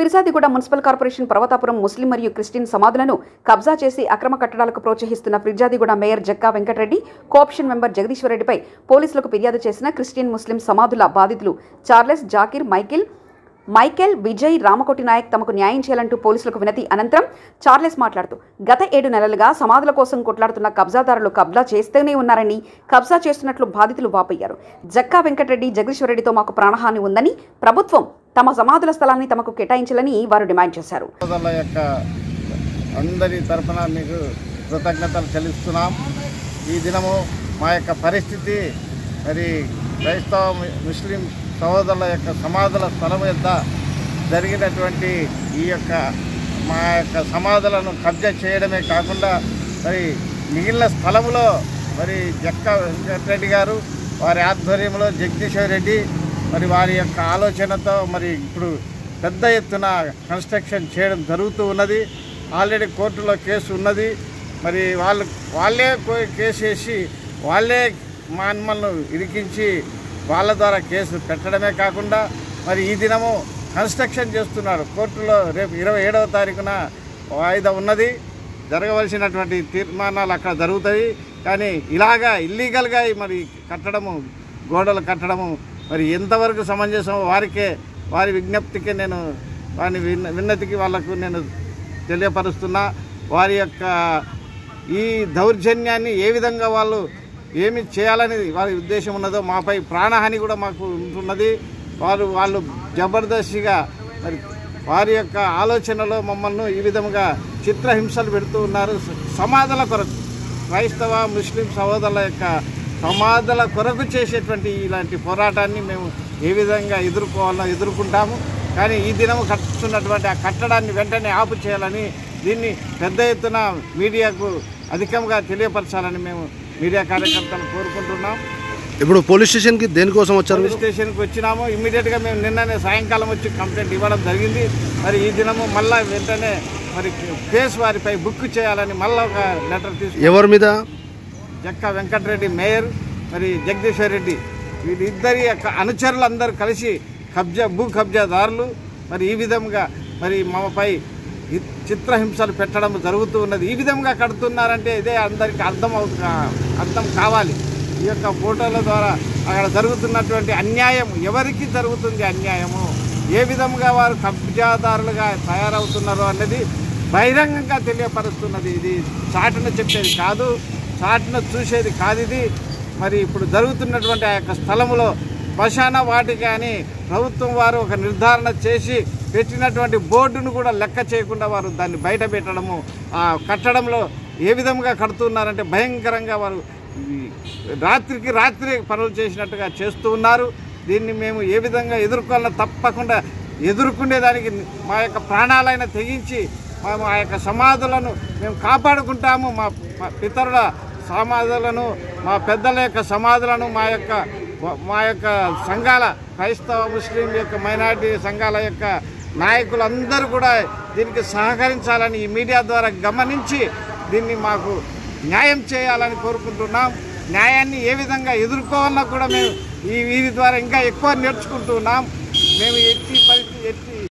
Peerzadiguda municipal corporation Parvathapuram ముస్లిం మరియు Christian సమాధులను కబ్జా చేసి అక్రమ కట్టడాలకు ప్రోత్సహిస్తున్న Firzadiguda mayor Jakka Venkatareddy co-option member జగదీశ్వరరెడ్డిపై పోలీసులకు ఫిర్యాదు చేసిన క్రిస్టియన్ ముస్లిం సమాధుల బాధితులు Charles Zakir Michael Michael Vijay Ramakoti Naik తమకు న్యాయం చేయాలంటూ పోలీసులకు వినతి అనంతరం చార్లెస్ మాట్లాడుతూ గత ఏడు నెలలుగా సమాధుల కోసం కొట్లాడుతున్న కబ్జాదారులు కబ్జా చేస్తూనే ఉన్నారని కబ్జా చేస్తున్నట్లు బాధితులు వాపోయారు. జక్కా వెంకటరెడ్డి జగదీశ్వరరెడ్డితో మాకు ప్రాణహాని ఉందని ప్రభుత్వం తమ సమాధుల స్థలాన్ని తమకు కేటాయించాలని వారు డిమాండ్ చేశారు. యొక్క అందరి తరఫున మీకు కృతజ్ఞతలు చెల్లిస్తున్నాం. ఈ దినము మా యొక్క పరిస్థితి మరి క్రైస్తవ ముస్లిం సహోదరుల యొక్క సమాధుల స్థలం వద్ద జరిగినటువంటి ఈ యొక్క మా యొక్క సమాధులను కబ్జా చేయడమే కాకుండా మరి మిగిలిన స్థలములో మరి జక్క వెంకటరెడ్డి గారు వారి ఆధ్వర్యంలో జగదీశ్వర్ రెడ్డి మరి వారి యొక్క ఆలోచనతో మరి ఇప్పుడు పెద్ద ఎత్తున కన్స్ట్రక్షన్ చేయడం జరుగుతూ ఉన్నది. ఆల్రెడీ కోర్టులో కేసు ఉన్నది. మరి వాళ్ళు వాళ్ళే కేసు వేసి వాళ్ళే మా అమ్మలను ఇరికించి వాళ్ళ ద్వారా కేసు పెట్టడమే కాకుండా మరి ఈ దినము కన్స్ట్రక్షన్ చేస్తున్నారు. కోర్టులో రేపు ఇరవై ఏడవ తారీఖున వాయిదా ఉన్నది. జరగవలసినటువంటి తీర్మానాలు అక్కడ జరుగుతాయి. కానీ ఇలాగా ఇల్లీగల్గా మరి కట్టడము గోడలు కట్టడము మరి ఎంతవరకు సమంజసం వారికే వారి విజ్ఞప్తికి నేను వారి విన్న విన్నతికి వాళ్ళకు నేను తెలియపరుస్తున్నా. వారి యొక్క ఈ దౌర్జన్యాన్ని ఏ విధంగా వాళ్ళు ఏమి చేయాలని వారి ఉద్దేశం ఉన్నదో మాపై ప్రాణహాని కూడా మాకు ఉంటున్నది. వారు వాళ్ళు జబర్దస్తిగా మరి వారి యొక్క ఆలోచనలో మమ్మల్ని ఈ విధంగా చిత్రహింసలు పెడుతూ ఉన్నారు. స- సమాధుల కొరకు క్రైస్తవ ముస్లిం సహోదరుల యొక్క సమాధుల కొరకు చేసేటువంటి ఇలాంటి పోరాటాన్ని మేము ఏ విధంగా ఎదుర్కోవాలో ఎదుర్కొంటాము. కానీ ఈ దినము కట్టుతున్నటువంటి ఆ కట్టడాన్ని వెంటనే ఆపు చేయాలని దీన్ని పెద్ద ఎత్తున మీడియాకు అధికంగా తెలియపరచాలని మేము మీడియా కార్యకర్తలు కోరుకుంటున్నాం. ఇప్పుడు పోలీస్ స్టేషన్కి దేనికోసం వచ్చారు పోలీస్ స్టేషన్కి వచ్చినాము. ఇమ్మీడియట్గా మేము నిన్ననే సాయంకాలం వచ్చి కంప్లైంట్ ఇవ్వడం జరిగింది. మరి ఈ దినము మళ్ళా వెంటనే మరి కేసు వారిపై బుక్ చేయాలని మళ్ళీ ఒక లెటర్ తీసుకు ఎవరి మీద? జక్క వెంకటరెడ్డి మేయర్ మరి జగదీశ్వర్ రెడ్డి. వీళ్ళిద్దరి యొక్క అనుచరులు అందరూ కలిసి కబ్జా భూ కబ్జాదారులు. మరి ఈ విధంగా మరి మాపై చిత్రహింసలు పెట్టడం జరుగుతూ ఉన్నది. ఈ విధంగా కడుతున్నారంటే ఇదే అందరికీ అర్థం అవు అర్థం కావాలి. ఈ యొక్క ఫోటోల ద్వారా అక్కడ జరుగుతున్నటువంటి అన్యాయం ఎవరికి జరుగుతుంది అన్యాయము? ఏ విధంగా వారు కబ్జాదారులుగా తయారవుతున్నారో అన్నది బహిరంగంగా తెలియపరుస్తున్నది. ఇది చాటున చెప్పేది కాదు. చాటున చూసేది కాదు ఇది. మరి ఇప్పుడు జరుగుతున్నటువంటి ఆ యొక్క స్థలంలో శ్మశాన వాటికి అని ప్రభుత్వం వారు ఒక నిర్ధారణ చేసి పెట్టినటువంటి బోర్డును కూడా లెక్క చేయకుండా వారు దాన్ని బయట పెట్టడము ఆ కట్టడంలో ఏ విధంగా కడుతున్నారంటే భయంకరంగా వారు రాత్రికి రాత్రి పనులు చేసినట్టుగా చేస్తూ ఉన్నారు. దీన్ని మేము ఏ విధంగా ఎదుర్కోవాలో తప్పకుండా ఎదుర్కొనేదానికి మా యొక్క ప్రాణాలైన తెగించి మేము ఆ యొక్క సమాధులను మేము కాపాడుకుంటాము. మా పితరుల సమాధులను మా పెద్దల యొక్క సమాధులను మా యొక్క మా యొక్క సంఘాల క్రైస్తవ ముస్లిం యొక్క మైనార్టీ సంఘాల యొక్క నాయకులందరూ కూడా దీనికి సహకరించాలని ఈ మీడియా ద్వారా గమనించి దీన్ని మాకు న్యాయం చేయాలని కోరుకుంటున్నాం. న్యాయాన్ని ఏ విధంగా ఎదుర్కోవాలన్నా కూడా మేము ఈ వీరి ద్వారా ఇంకా ఎక్కువ నేర్చుకుంటున్నాం. మేము ఎట్టి పరిస్థితి ఎట్టి